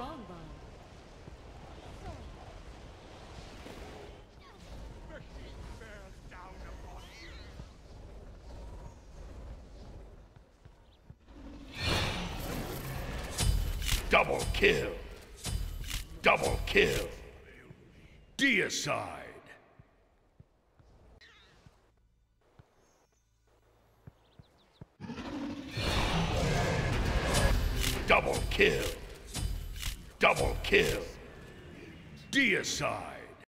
Strong. Double kill. Double kill. Deicide. Double kill. Double kill. Deicide.